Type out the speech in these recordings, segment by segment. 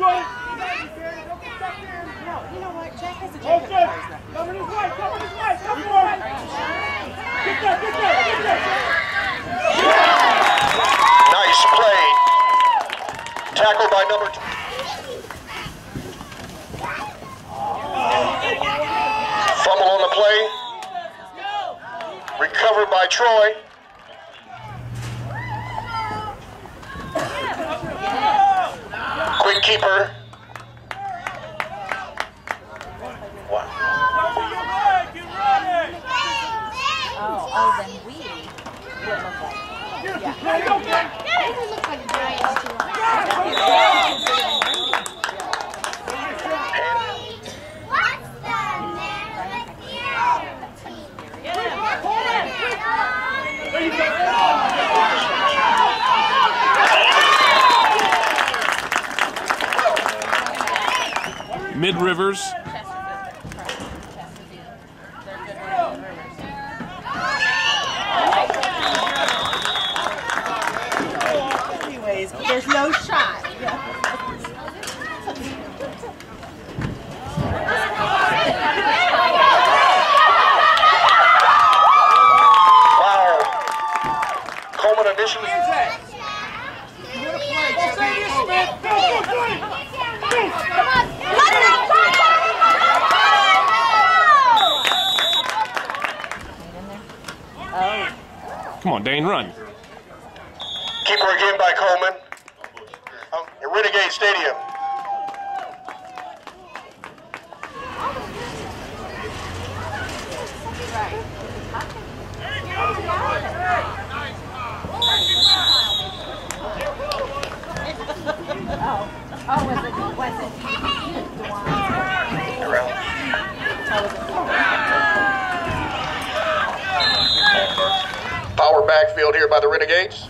Nice play. Tackle by number two. Fumble on the play. Recovered by Troy. Keeper. Wow. Get ready, get ready. Oh, oh, then we would look like. Ready, go, Matt. They would look like giants Anyways, there's no shot. Wow. Coleman initially. Go, say this, Smith. Go, go, Jordan. Come on, Dane, run. Keeper again by Coleman. Um, at Renegade Stadium. Oh, was it? Was it? Power backfield here by the Renegades.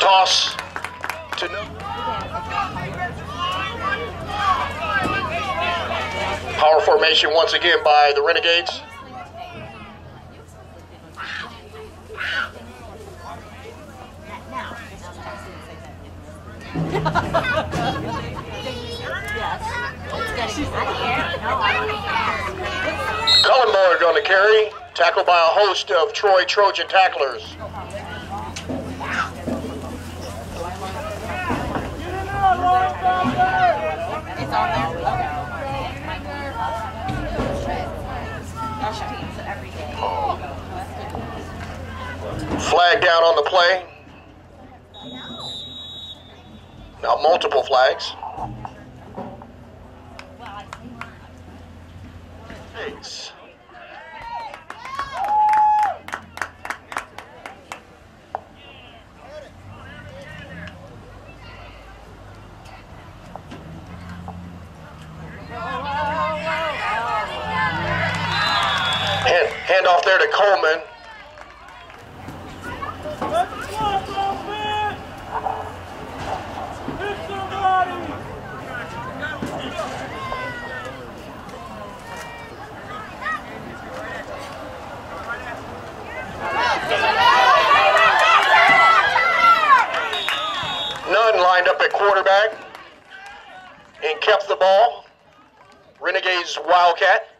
Toss to no. Power formation once again by the Renegades. Cullenborg on the carry, tackled by a host of Troy Trojan tacklers. Flag down on the play. Now multiple flags. Hand, hand off there to Coleman. Let's go, go, man. Hit somebody. Nunn lined up at quarterback and kept the ball. Renegades Wildcat.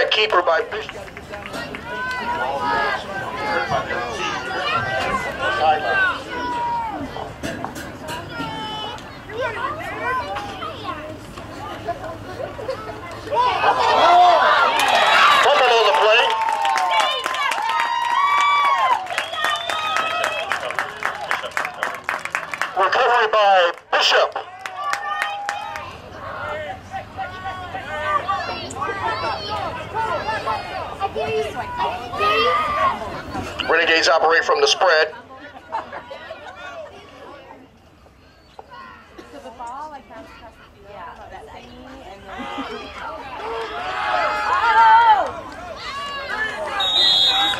Onside keeper by Bishop. Fumble on the play. Recovery by Bishop. Renegades operate from the spread.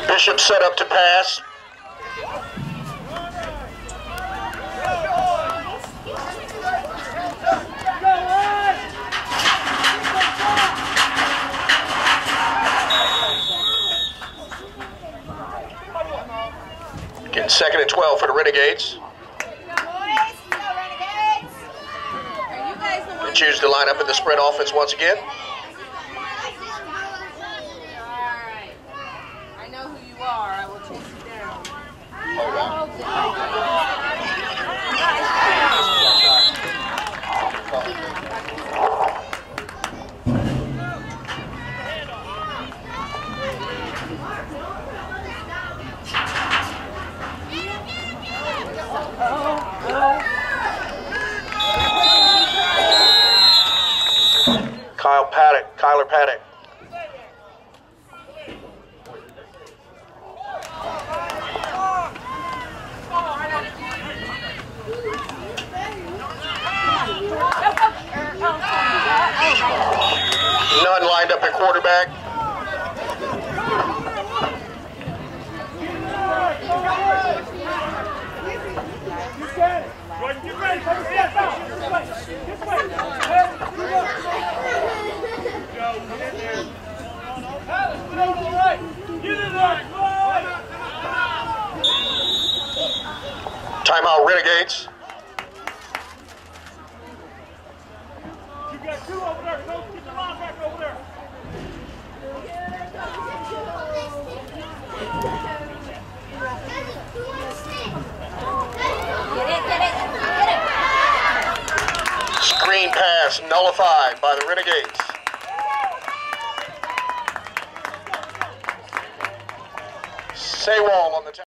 Bishop set up to pass. Getting second and 12 for the Renegades. Are you guys the They choose to line up in the spread offense once again. Paddock, Kyler Paddock. Nunn lined up at quarterback. Get ready. Take a step out. This way. This way. Hey, you look. Go. Get in there. Alex, get over to the right. Get in there. Right. Timeout Renegades. You got two over there. Coach, get the linebacker over there. Get it, get it, get it. Screen pass nullified by the Renegades. Saywall on the.